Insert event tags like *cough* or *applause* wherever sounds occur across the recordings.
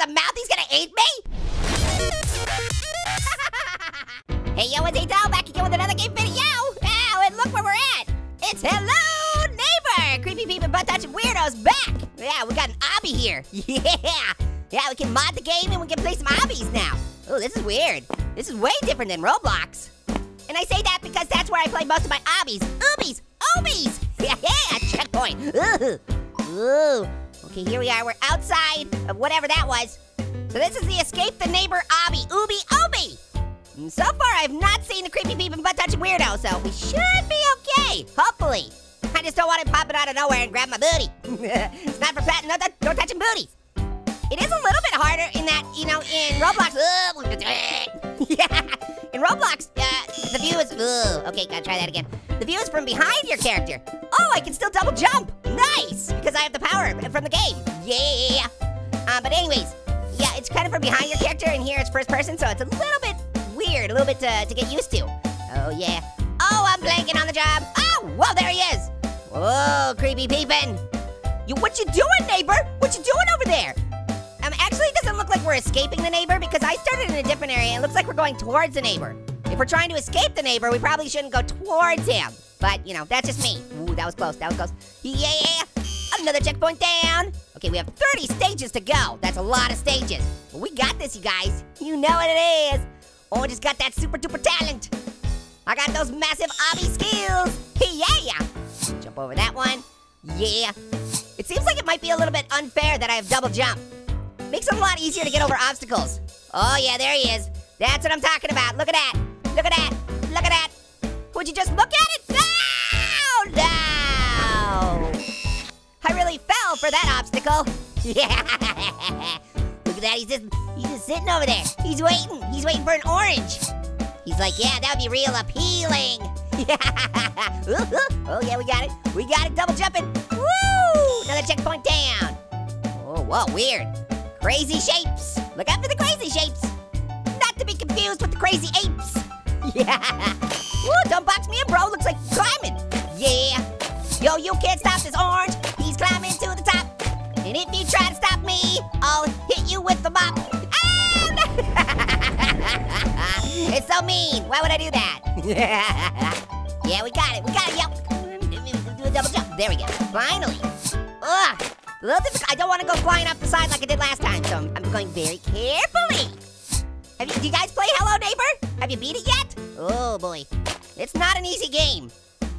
the mouth, he's gonna eat me? *laughs* hey, yo, it's Atel back again with another game video. Ow, and look where we're at. It's Hello Neighbor. Creepy people, butt touching weirdos back. Yeah, we got an obby here. *laughs* Yeah. Yeah, we can mod the game and we can play some obbies now. Oh, this is weird. This is way different than Roblox. And I say that because that's where I play most of my obbies. Oobies, obies. *laughs* Yeah, yeah, checkpoint. Ooh. Ooh. Okay, here we are. We're outside of whatever that was. So this is the escape the neighbor obby. Ooby obi. And so far, I've not seen the creepy peeping butt touching weirdo, so we should be okay. Hopefully. I just don't want it popping out of nowhere and grab my booty. *laughs* it's not for patting, no, no touching booties. It is a little bit harder in that, you know, in Roblox. *laughs* yeah. In Roblox, uh, the view is. Ugh. Okay, gotta try that again. The view is from behind your character. Oh, I can still double jump. Nice, because I have the power from the game. Yeah. Uh, but anyways, yeah, it's kind of from behind your character, and here it's first person, so it's a little bit weird, a little bit to, to get used to. Oh yeah. Oh, I'm blanking on the job. Oh, whoa, there he is. Whoa, creepy peeping. You, what you doing, neighbor? What you doing over there? Um, actually, it doesn't look like we're escaping the neighbor because I started in a different area. It looks like we're going towards the neighbor. If we're trying to escape the neighbor, we probably shouldn't go towards him. But, you know, that's just me. Ooh, that was close, that was close. Yeah, another checkpoint down. Okay, we have 30 stages to go. That's a lot of stages. But we got this, you guys. You know what it is. Oh, I just got that super duper talent. I got those massive obby skills. Yeah, yeah. Jump over that one. Yeah. It seems like it might be a little bit unfair that I have double jump. Makes it a lot easier to get over obstacles. Oh yeah, there he is. That's what I'm talking about. Look at that. Look at that. Look at that. Would you just look at it? No, no. I really fell for that obstacle. *laughs* Yeah. Look at that. He's just he's just sitting over there. He's waiting. He's waiting for an orange. He's like, yeah, that would be real appealing. *laughs* oh yeah, we got it. We got it. Double jumping. Woo! Another checkpoint down. Oh, whoa, weird. Crazy shapes. Look out for the crazy shapes. Not to be confused with the crazy apes. *laughs* Yeah. Woo, don't box me in, bro. Looks like climbing. Yeah. Yo, you can't stop this orange. He's climbing to the top. And if you try to stop me, I'll hit you with the mop. Ah! *laughs* it's so mean. Why would I do that? *laughs* yeah, we got it. We got it. Yep. Do a double jump. There we go. Finally. Ugh. I don't want to go flying off the side like I did last time, so I'm going very carefully. Have you, do you guys play Hello Neighbor? Have you beat it yet? Oh boy. It's not an easy game.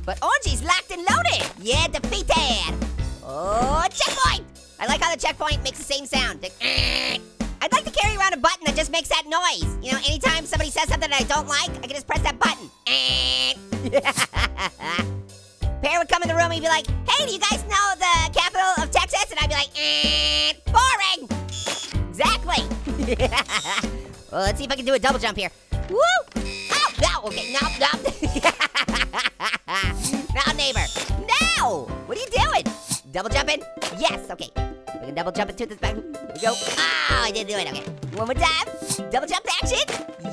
But Orangey's locked and loaded. Yeah, defeated. Oh, checkpoint. I like how the checkpoint makes the same sound. *laughs* I'd like to carry around a button that just makes that noise. You know, anytime somebody says something that I don't like, I can just press that button. *laughs* Pear would come in the room and he'd be like, hey, do you guys know the capital of Texas? And I'd be like, eh, boring. *laughs* Exactly. Well, let's see if I can do a double jump here. Woo! Oh, no, okay, no, no. *laughs* now, neighbor. No! What are you doing? Double jumping? Yes, okay. We can double jump into this back. Here we go. Oh, I didn't do it, okay. One more time. Double jump action.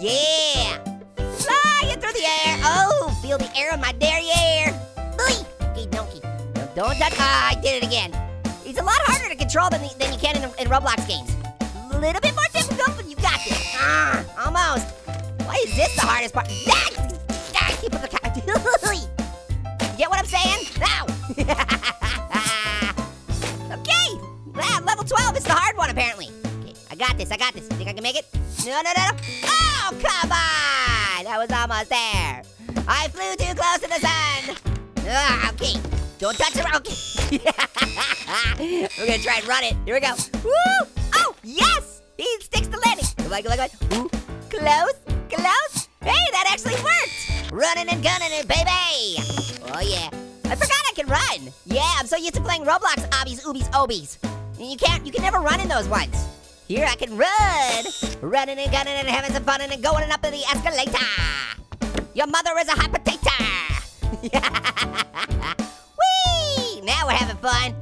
Yeah. Flying through the air. Oh, feel the air on my derriere. Oy. Okay, donkey. No, don't touch. Ah, I did it again. It's a lot harder to control than, the, than you can in, in Roblox games. A little bit Ah, almost. Why is this the hardest part? Ah, keep up the *laughs* get what I'm saying? Now. *laughs* okay. Ah, level 12 is the hard one, apparently. Okay, I got this. I got this. Think I can make it? No, no, no, no. Oh, come on. I was almost there. I flew too close to the sun. Ah, okay. Don't touch it. Okay. *laughs* We're gonna try and run it. Here we go. Woo! Oh, yes! Back, go back. Ooh, close, close. Hey, that actually worked. Running and gunning it, baby. Oh, yeah. I forgot I can run. Yeah, I'm so used to playing Roblox obbies, oobies, obies. You can't, you can never run in those ones. Here I can run. Running and gunning and having some fun and going up to the escalator. Your mother is a hot potato. *laughs* Whee! Now we're having fun.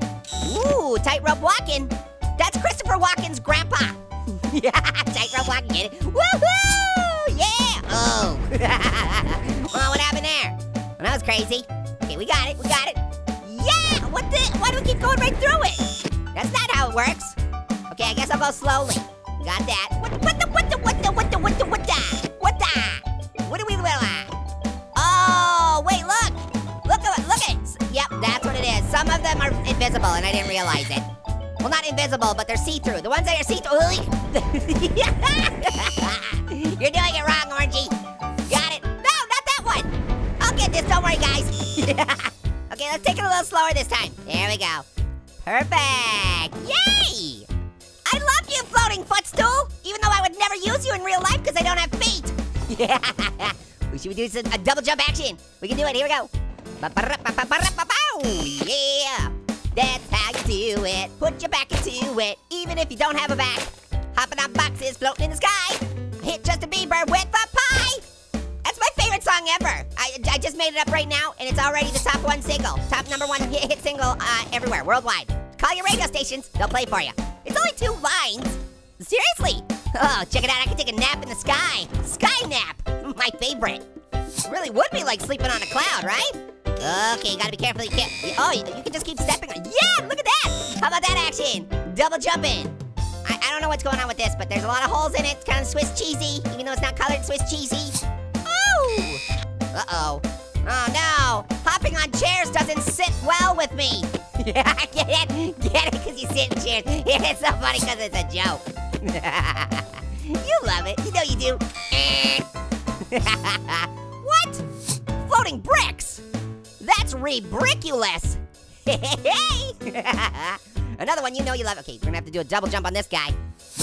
Ooh, tightrope walking. That's Christopher Walken's grandpa. *laughs* yeah, tightrope walking, get it? Woohoo! Yeah! Oh. *laughs* well, what happened there? Well, that was crazy. Okay, we got it, we got it. Yeah! What the? Why do we keep going right through it? That's not how it works. Okay, I guess I'll go slowly. got that. What, what the, what the, what the, what the, what the, what the, what the? What do we, uh, oh, wait, look. Look at it, look at it. Yep, that's what it is. Some of them are invisible and I didn't realize it. Well, not invisible, but they're see-through. The ones that are see-through, *laughs* You're doing it wrong, Orangey. Got it. No, not that one. I'll get this, don't worry, guys. *laughs* okay, let's take it a little slower this time. There we go. Perfect. Yay! I love you, floating footstool, even though I would never use you in real life because I don't have feet. *laughs* Yeah. Should we do a double jump action? We can do it. Here we go. Yeah. That's how you do it. Put your back into it, even if you don't have a back. Hopping on boxes, floating in the sky. Hit Justin Bieber with a pie. That's my favorite song ever. I, I just made it up right now, and it's already the top one single, top number one hit, hit single uh, everywhere, worldwide. Call your radio stations, they'll play for you. It's only two lines. Seriously. Oh, check it out, I can take a nap in the sky. Sky nap, my favorite. Really would be like sleeping on a cloud, right? Okay, you gotta be careful. You can't. Oh, you, you can just keep stepping. Yeah, look at that. How about that action? Double jumping. I, I don't know what's going on with this, but there's a lot of holes in it. It's kind of Swiss cheesy, even though it's not colored Swiss cheesy. Oh! Uh-oh. Oh, no. Hopping on chairs doesn't sit well with me. Yeah, *laughs* get it? Get it? Because you sit in chairs. *laughs* It's so funny because it's a joke. *laughs* you love it. You know you do. what? Floating bricks? That's ridiculous. Another one you know you love. Okay, we're gonna have to do a double jump on this guy.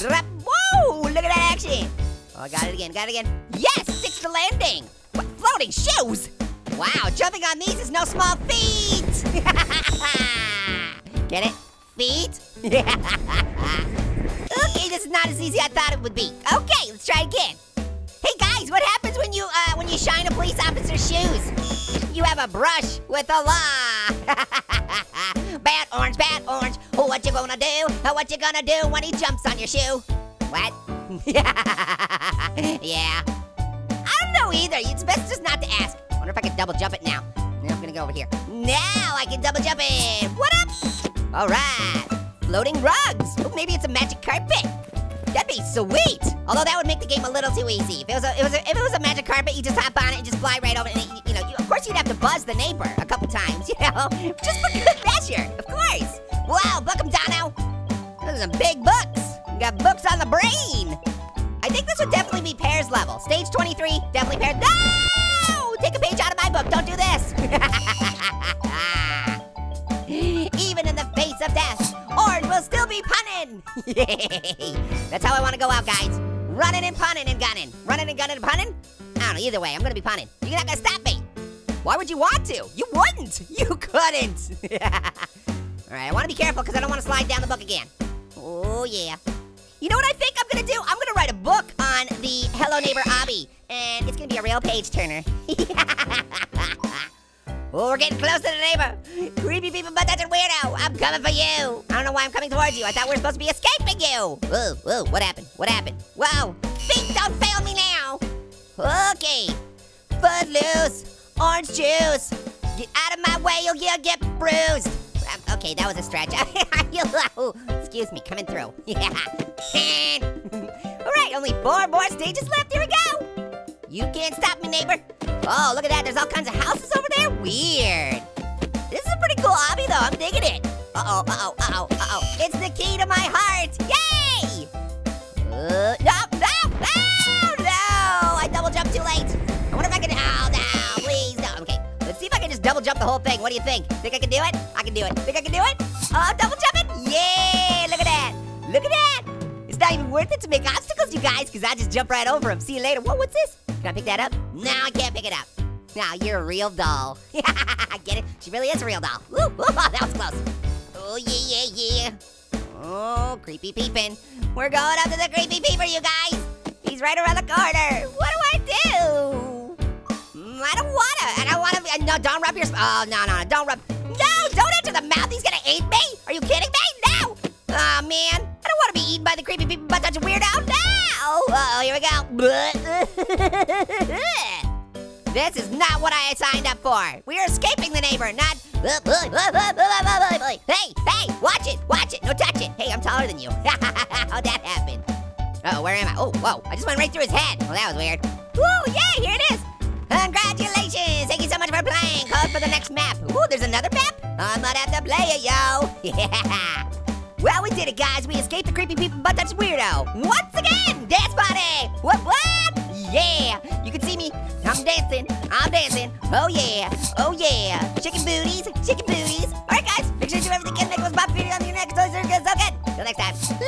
Whoa, look at that action. Oh, I got it again, got it again. Yes, sticks to landing. What, floating shoes? Wow, jumping on these is no small feat. *laughs* Get it? Feet? *laughs* okay, this is not as easy as I thought it would be. Okay, let's try again. Hey guys, what happens when you uh, when you shine a police officer's shoes? You have a brush with the law. *laughs* bad orange, bad orange. What you gonna do? What you gonna do when he jumps on your shoe? What? *laughs* yeah. I don't know either. It's best just not to ask. I wonder if I can double jump it now. Now I'm gonna go over here. Now I can double jump it. What up? All right. Floating rugs. Oh, maybe it's a magic carpet. That'd be sweet. Although that would make the game a little too easy. If it was a, it was a, if it was a magic carpet, you just hop on it and just fly right over it. And it, you know, you, of course you'd have to buzz the neighbor a couple times, *laughs* you know, just for good measure, of course. Wow, book 'em, Danno. Those are some big books. We got books on the brain. I think this would definitely be Pear's level. Stage 23, definitely Pear. No! Take a page out of my book. Don't do this. *laughs* Even in the face of death, Orange will still be punning. *laughs* That's how I want to go out, guys. Running and punning and gunning. Running and gunning and punning? I don't know, either way, I'm gonna be punning. You're not gonna stop me. Why would you want to? You wouldn't. You couldn't. *laughs* All right, I wanna be careful because I don't wanna slide down the book again. Oh, yeah. You know what I think I'm gonna do? I'm gonna write a book on the Hello Neighbor obby, and it's gonna be a real page turner. *laughs* oh, we're getting close to the neighbor. Creepy people, but that's a weirdo. I'm coming for you. I don't know why I'm coming towards you. I thought we were supposed to be escaping you. Whoa, whoa, what happened? What happened? Whoa, feet don't fail me now. Okay, foot loose, orange juice. Get out of my way, you'll, you'll get bruised. Um, *laughs* Okay, that was a stretch. *laughs* Excuse me, coming through. Yeah. *laughs* All right, only four more stages left. Here we go. You can't stop me, neighbor. Oh, look at that. There's all kinds of houses over there. Weird. This is a pretty cool hobby, though. I'm digging it. Uh-oh, uh-oh, uh-oh, uh-oh. It's the key to my heart. Yay! Uh, no, the whole thing. What do you think? Think I can do it? I can do it. Think I can do it? Oh, double jump it? Yeah, look at that. Look at that. It's not even worth it to make obstacles, you guys, because I just jump right over them. See you later. Whoa, what's this? Can I pick that up? No, I can't pick it up. Now you're a real doll. *laughs* I get it? She really is a real doll. Woo, woo, *laughs* that was close. Oh, yeah, yeah, yeah. Oh, creepy peeping. We're going up to the creepy peeper, you guys. He's right around the corner. What do I do? Mm, I don't wanna. Wanna. uh, No, don't rub your. Oh, no, no, no, don't rub. No, don't enter the mouth. He's gonna eat me. Are you kidding me? No. Oh man, I don't want to be eaten by the creepy people, but that's a weirdo. No. Uh oh, here we go. *laughs* This is not what I signed up for. We are escaping the neighbor, not. *laughs* Hey, hey, watch it, watch it, no touch it. Hey, I'm taller than you. *laughs* How'd that happen? Oh, where am I? Oh, whoa, I just went right through his head. Well, that was weird. Woo, yay, here it is. Map. Ooh, there's another map? I might have to play it, yo. Yeah. *laughs* Well, we did it, guys. We escaped the creepy people butt touch weirdo. Once again, dance party. What, what? Yeah. You can see me. I'm dancing. I'm dancing. Oh, yeah. Oh, yeah. Chicken booties. Chicken booties. All right, guys. Make sure you do everything you can to make those pop video on your next. Good. So good. Till next time.